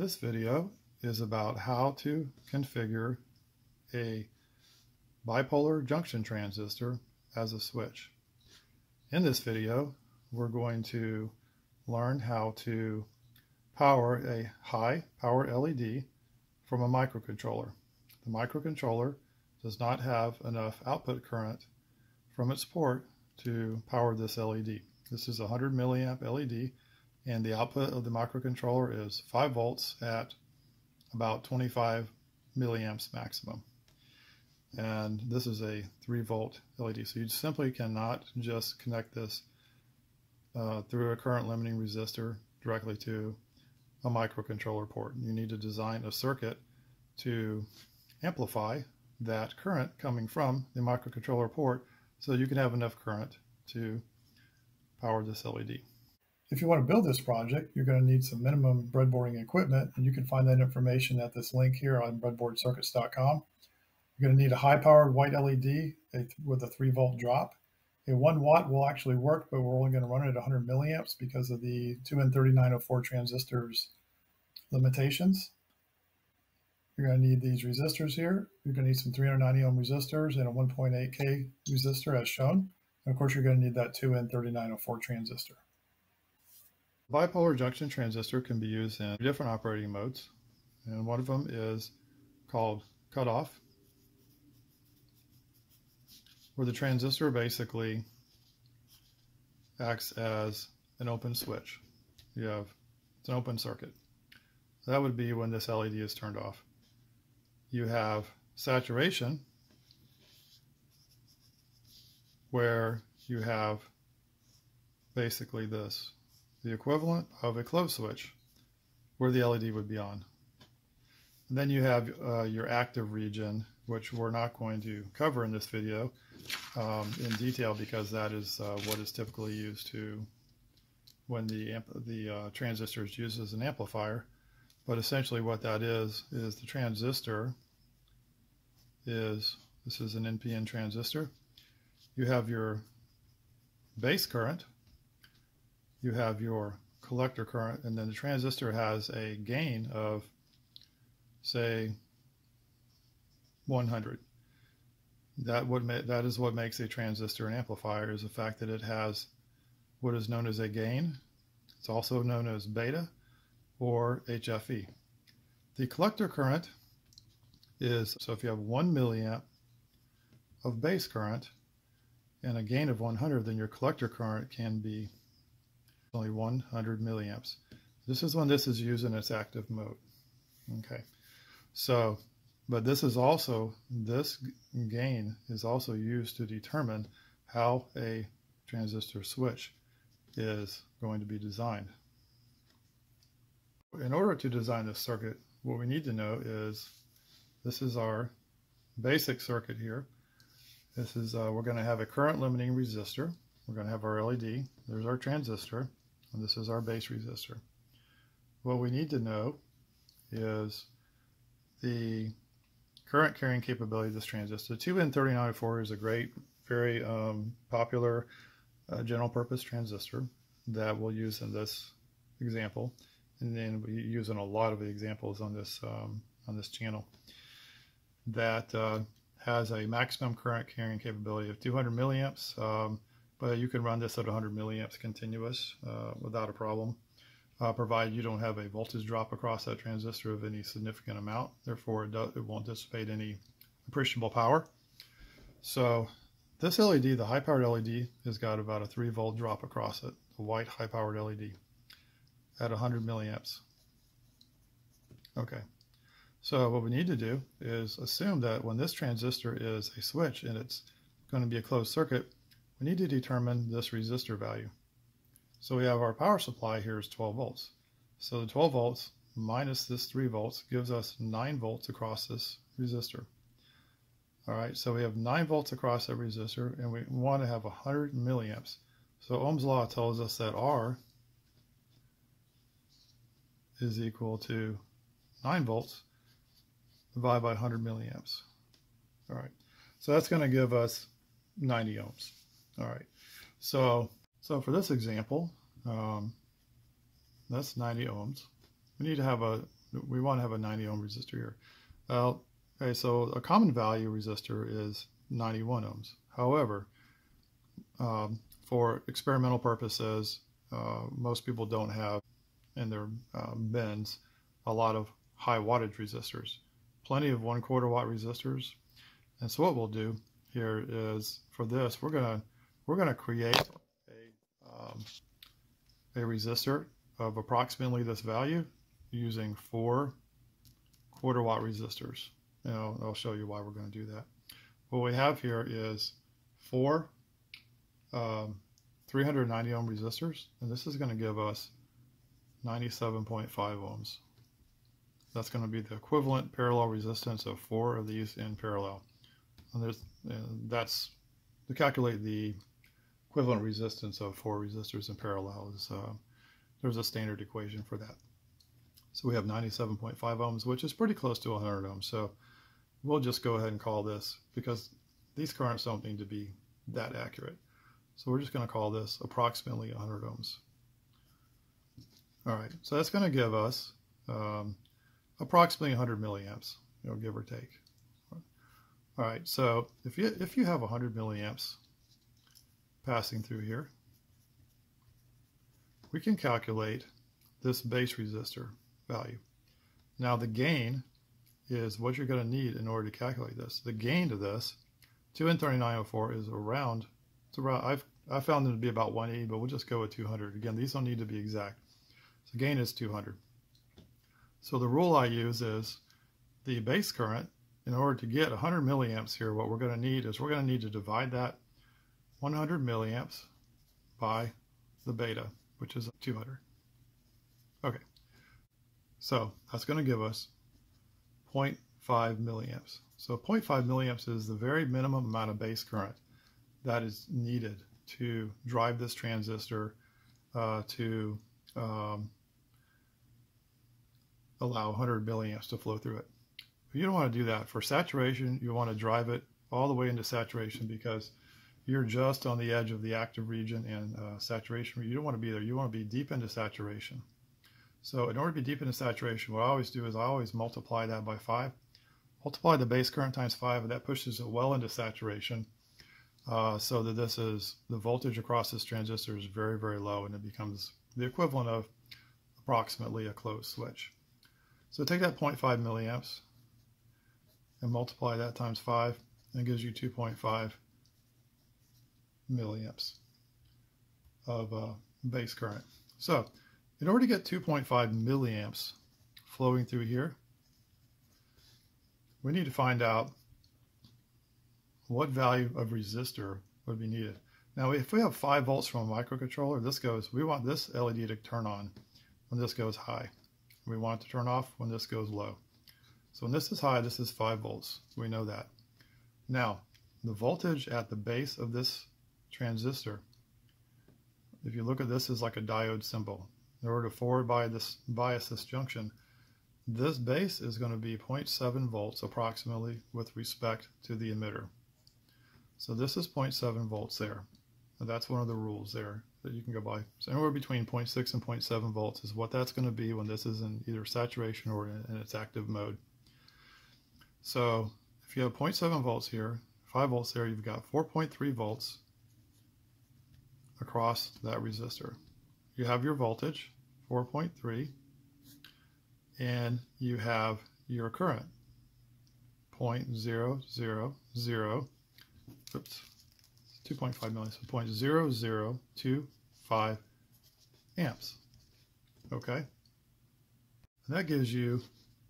This video is about how to configure a bipolar junction transistor as a switch. In this video, we're going to learn how to power a high power LED from a microcontroller. The microcontroller does not have enough output current from its port to power this LED. This is a 100 milliamp LED and the output of the microcontroller is 5 volts at about 25 milliamps maximum. And this is a 3 volt LED. So you simply cannot just connect this uh, through a current limiting resistor directly to a microcontroller port. You need to design a circuit to amplify that current coming from the microcontroller port so you can have enough current to power this LED. If you want to build this project, you're going to need some minimum breadboarding equipment, and you can find that information at this link here on breadboardcircuits.com. You're going to need a high-powered white LED with a 3 volt drop. A 1 watt will actually work, but we're only going to run it at 100 milliamps because of the 2N3904 transistors limitations. You're going to need these resistors here. You're going to need some 390 ohm resistors and a 1.8K resistor as shown. And of course, you're going to need that 2N3904 transistor. Bipolar junction transistor can be used in different operating modes, and one of them is called cutoff, where the transistor basically acts as an open switch. You have it's an open circuit. That would be when this LED is turned off. You have saturation, where you have basically this the equivalent of a closed switch where the LED would be on. And then you have uh, your active region, which we're not going to cover in this video um, in detail because that is uh, what is typically used to when the, the uh, transistor is used as an amplifier. But essentially what that is, is the transistor is, this is an NPN transistor. You have your base current, you have your collector current, and then the transistor has a gain of, say, 100. That would that is what makes a transistor an amplifier is the fact that it has what is known as a gain. It's also known as beta or HFE. The collector current is so if you have 1 milliamp of base current and a gain of 100, then your collector current can be only 100 milliamps. This is when this is used in its active mode. Okay, so, but this is also, this gain is also used to determine how a transistor switch is going to be designed. In order to design this circuit, what we need to know is this is our basic circuit here. This is, uh, we're going to have a current limiting resistor. We're going to have our LED. There's our transistor and this is our base resistor. What we need to know is the current carrying capability of this transistor. 2N3904 is a great, very um, popular uh, general purpose transistor that we'll use in this example. And then we use in a lot of the examples on this, um, on this channel. That uh, has a maximum current carrying capability of 200 milliamps. Um, but you can run this at 100 milliamps continuous uh, without a problem, uh, provided you don't have a voltage drop across that transistor of any significant amount. Therefore, it, it won't dissipate any appreciable power. So this LED, the high-powered LED, has got about a 3 volt drop across it, a white high-powered LED at 100 milliamps. Okay, so what we need to do is assume that when this transistor is a switch and it's going to be a closed circuit, we need to determine this resistor value. So we have our power supply here is 12 volts. So the 12 volts minus this 3 volts gives us 9 volts across this resistor. All right, so we have 9 volts across that resistor, and we want to have 100 milliamps. So Ohm's law tells us that R is equal to 9 volts divided by 100 milliamps. All right, so that's going to give us 90 ohms. All right, so so for this example, um, that's 90 ohms. We need to have a we want to have a 90 ohm resistor here. Well, okay, so a common value resistor is 91 ohms. However, um, for experimental purposes, uh, most people don't have in their uh, bins a lot of high wattage resistors. Plenty of one quarter watt resistors. And so what we'll do here is for this, we're gonna we're gonna create a um, a resistor of approximately this value using four quarter watt resistors. And I'll, I'll show you why we're going to do that. What we have here is four um, 390 ohm resistors, and this is going to give us 97.5 ohms. That's going to be the equivalent parallel resistance of four of these in parallel. And and that's to calculate the equivalent resistance of four resistors in parallel is uh, there's a standard equation for that. So we have 97.5 ohms, which is pretty close to 100 ohms. So we'll just go ahead and call this because these currents don't need to be that accurate. So we're just going to call this approximately 100 ohms. All right, so that's going to give us um, approximately 100 milliamps, you know, give or take. All right, so if you if you have 100 milliamps passing through here, we can calculate this base resistor value. Now the gain is what you're going to need in order to calculate this. The gain to this, 2N3904 is around, it's around I've, I found them to be about 180, but we'll just go with 200. Again, these don't need to be exact. So gain is 200. So the rule I use is the base current, in order to get 100 milliamps here, what we're going to need is we're going to need to divide that 100 milliamps by the beta, which is 200. Okay, so that's going to give us 0.5 milliamps. So 0.5 milliamps is the very minimum amount of base current that is needed to drive this transistor uh, to um, allow 100 milliamps to flow through it. You don't want to do that. For saturation, you want to drive it all the way into saturation because you're just on the edge of the active region and uh, saturation. You don't want to be there. You want to be deep into saturation. So in order to be deep into saturation, what I always do is I always multiply that by 5. Multiply the base current times 5, and that pushes it well into saturation. Uh, so that this is, the voltage across this transistor is very, very low, and it becomes the equivalent of approximately a closed switch. So take that 0.5 milliamps and multiply that times 5, and it gives you 2.5 milliamps of uh, base current. So in order to get 2.5 milliamps flowing through here, we need to find out what value of resistor would be needed. Now, if we have 5 volts from a microcontroller, this goes, we want this LED to turn on when this goes high. We want it to turn off when this goes low. So when this is high, this is 5 volts. We know that. Now, the voltage at the base of this transistor, if you look at this as like a diode symbol, in order to forward bias this, junction, this base is going to be 0.7 volts approximately with respect to the emitter. So this is 0.7 volts there. And that's one of the rules there that you can go by. So anywhere between 0.6 and 0.7 volts is what that's going to be when this is in either saturation or in its active mode. So if you have 0.7 volts here, 5 volts there, you've got 4.3 volts across that resistor you have your voltage, 4.3, and you have your current, 0.000, oops, 2.5 milliamps, so 0.0025 amps, okay? And that gives you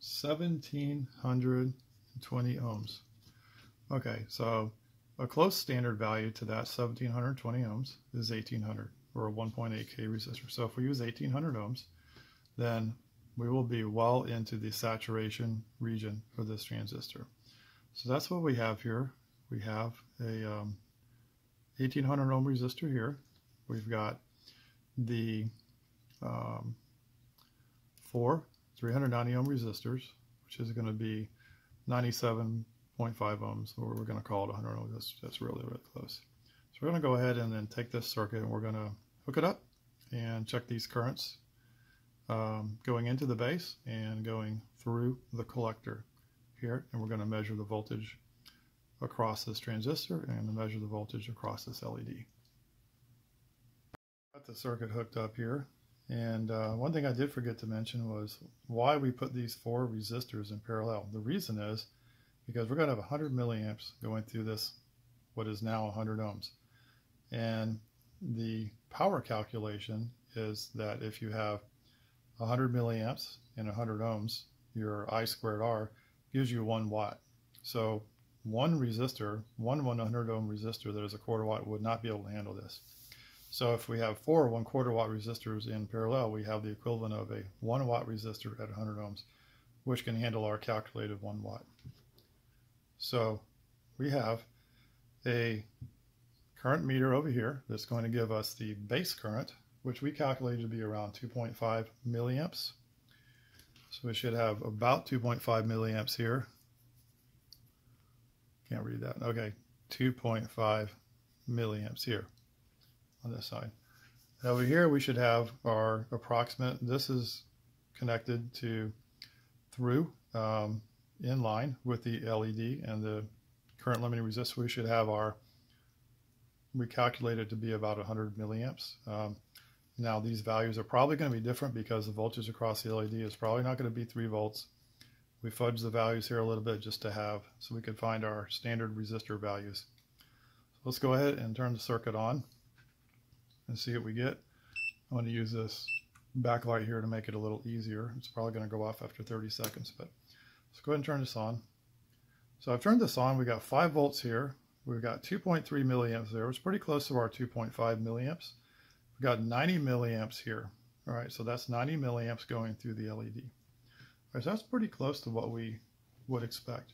1720 ohms. Okay, so a close standard value to that 1720 ohms is 1800 or a 1.8K resistor. So if we use 1800 ohms, then we will be well into the saturation region for this transistor. So that's what we have here. We have a um, 1800 ohm resistor here. We've got the um, four 390 ohm resistors, which is going to be 97.5 ohms, or we're going to call it 100 ohms. That's, that's really, really close. So we're going to go ahead and then take this circuit and we're going to hook it up and check these currents um, going into the base and going through the collector here. And we're going to measure the voltage across this transistor and measure the voltage across this LED. Got the circuit hooked up here. And uh, one thing I did forget to mention was why we put these four resistors in parallel. The reason is because we're going to have 100 milliamps going through this, what is now 100 ohms. And the power calculation is that if you have 100 milliamps and 100 ohms, your I squared R gives you one watt. So one resistor, one 100 ohm resistor that is a quarter watt would not be able to handle this. So if we have four one quarter watt resistors in parallel, we have the equivalent of a one watt resistor at 100 ohms, which can handle our calculated one watt. So we have a current meter over here that's going to give us the base current, which we calculated to be around 2.5 milliamps. So we should have about 2.5 milliamps here. Can't read that. Okay, 2.5 milliamps here on this side. over here we should have our approximate, this is connected to through um, in line with the LED and the current limiting resistance. We should have our, we calculated to be about 100 milliamps. Um, now these values are probably going to be different because the voltage across the LED is probably not going to be 3 volts. We fudge the values here a little bit just to have, so we could find our standard resistor values. So let's go ahead and turn the circuit on and see what we get. I'm going to use this backlight here to make it a little easier. It's probably going to go off after 30 seconds, but let's go ahead and turn this on. So I've turned this on. We got 5 volts here. We've got 2.3 milliamps there. It's pretty close to our 2.5 milliamps. We've got 90 milliamps here. All right, so that's 90 milliamps going through the LED. All right, so that's pretty close to what we would expect.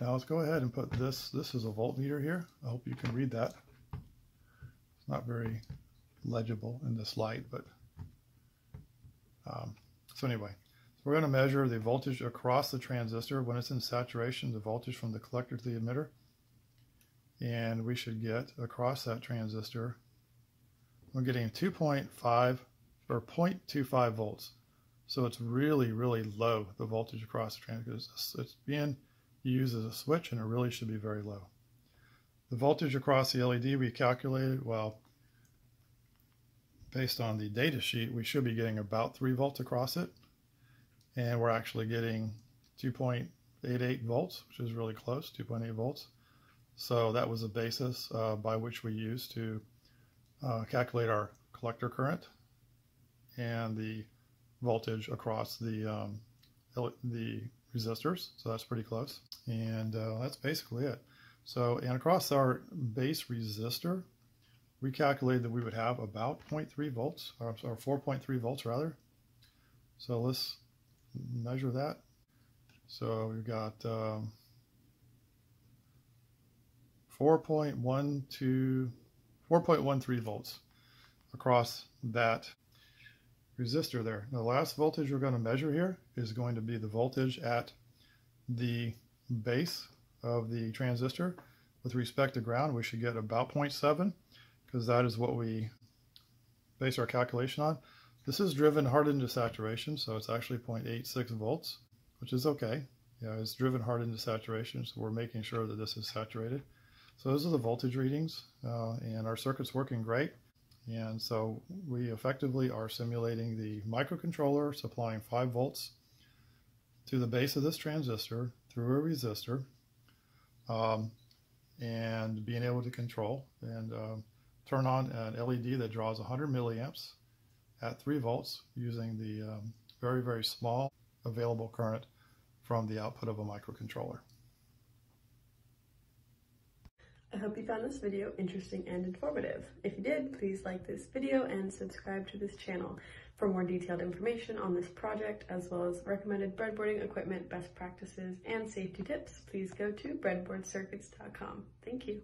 Now let's go ahead and put this, this is a voltmeter here. I hope you can read that It's not very legible in this light, but um, so anyway, we're going to measure the voltage across the transistor when it's in saturation, the voltage from the collector to the emitter. And we should get across that transistor, we're getting 2.5 or 0.25 volts. So it's really, really low, the voltage across the transistor. It's being used as a switch and it really should be very low. The voltage across the LED we calculated, well, based on the data sheet, we should be getting about 3 volts across it. And we're actually getting 2.88 volts, which is really close, 2.8 volts. So that was the basis uh, by which we used to uh, calculate our collector current and the voltage across the um, the resistors. So that's pretty close. And uh, that's basically it. So, and across our base resistor, we calculated that we would have about 0.3 volts, or, or 4.3 volts rather. So let's measure that. So we've got um, 4.12, 4.13 volts across that resistor there. Now, the last voltage we're going to measure here is going to be the voltage at the base of the transistor. With respect to ground, we should get about 0.7 because that is what we base our calculation on. This is driven hard into saturation, so it's actually 0.86 volts, which is okay. It's driven hard into saturation, so we're making sure that this is saturated. So those are the voltage readings, uh, and our circuit's working great. And so we effectively are simulating the microcontroller supplying 5 volts to the base of this transistor through a resistor um, and being able to control and um, turn on an LED that draws 100 milliamps at 3 volts using the um, very, very small available current from the output of a microcontroller. I hope you found this video interesting and informative. If you did, please like this video and subscribe to this channel. For more detailed information on this project, as well as recommended breadboarding equipment, best practices, and safety tips, please go to breadboardcircuits.com. Thank you.